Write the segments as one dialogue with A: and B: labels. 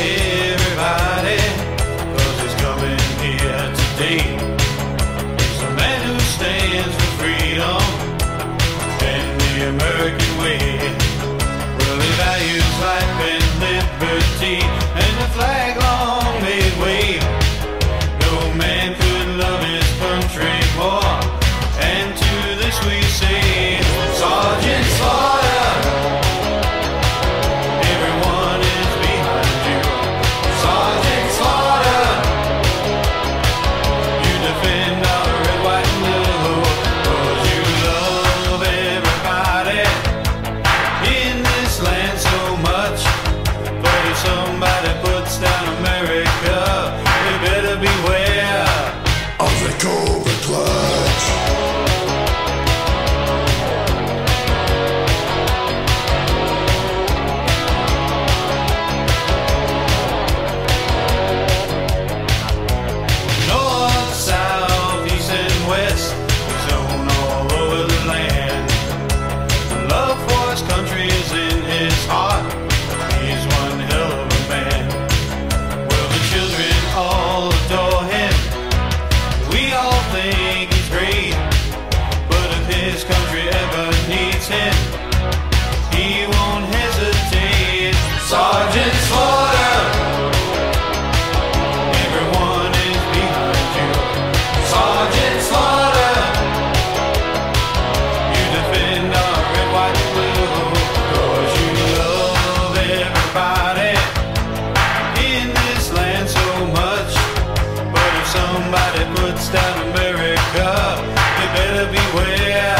A: everybody, cause he's coming here today. He's man who stands for freedom the American way. He values life and liberty. Somebody puts down America, they better beware.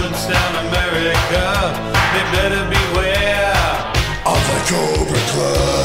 A: Down America, they better beware
B: of the Cobra Clutch.